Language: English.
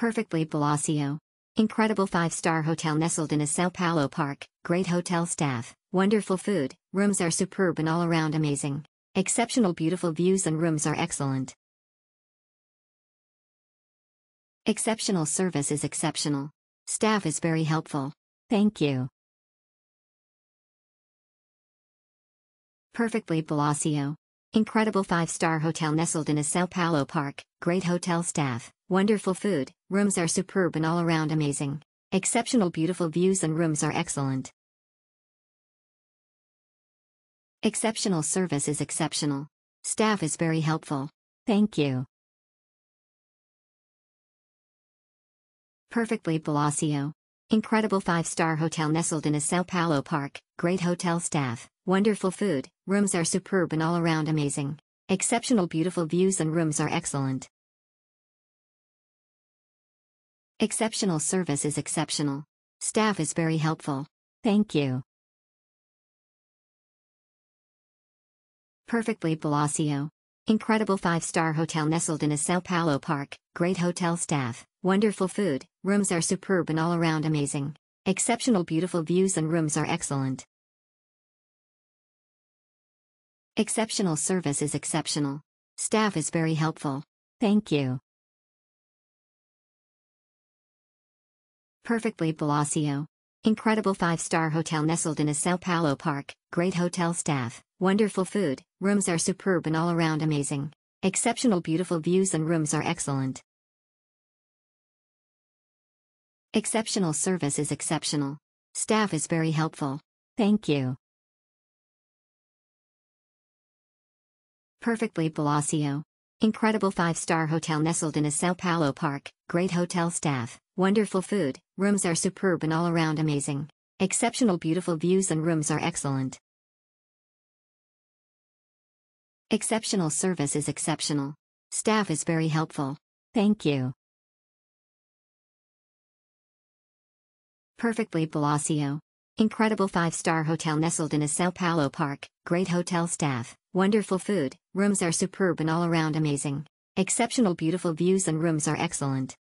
Perfectly Palacio. Incredible five-star hotel nestled in a Sao Paulo park, great hotel staff, wonderful food, rooms are superb and all around amazing. Exceptional beautiful views and rooms are excellent. Exceptional service is exceptional. Staff is very helpful. Thank you. Perfectly Palacio. Incredible five-star hotel nestled in a Sao Paulo park, great hotel staff, wonderful food, rooms are superb and all around amazing. Exceptional beautiful views and rooms are excellent. Exceptional service is exceptional. Staff is very helpful. Thank you. Perfectly Palacio. Incredible five-star hotel nestled in a Sao Paulo park, great hotel staff, wonderful food, rooms are superb and all around amazing. Exceptional beautiful views and rooms are excellent. Exceptional service is exceptional. Staff is very helpful. Thank you. Perfectly Palacio. Incredible five-star hotel nestled in a Sao Paulo park, great hotel staff, wonderful food, rooms are superb and all around amazing. Exceptional beautiful views and rooms are excellent. Exceptional service is exceptional. Staff is very helpful. Thank you. Perfectly Palacio. Incredible five-star hotel nestled in a Sao Paulo park, great hotel staff, wonderful food, rooms are superb and all around amazing. Exceptional beautiful views and rooms are excellent. Exceptional service is exceptional. Staff is very helpful. Thank you. Perfectly Palacio. Incredible five-star hotel nestled in a Sao Paulo park, great hotel staff, wonderful food, rooms are superb and all around amazing. Exceptional beautiful views and rooms are excellent. Exceptional service is exceptional. Staff is very helpful. Thank you. Perfectly Palacio. Incredible five-star hotel nestled in a Sao Paulo park, great hotel staff, wonderful food, rooms are superb and all around amazing. Exceptional beautiful views and rooms are excellent.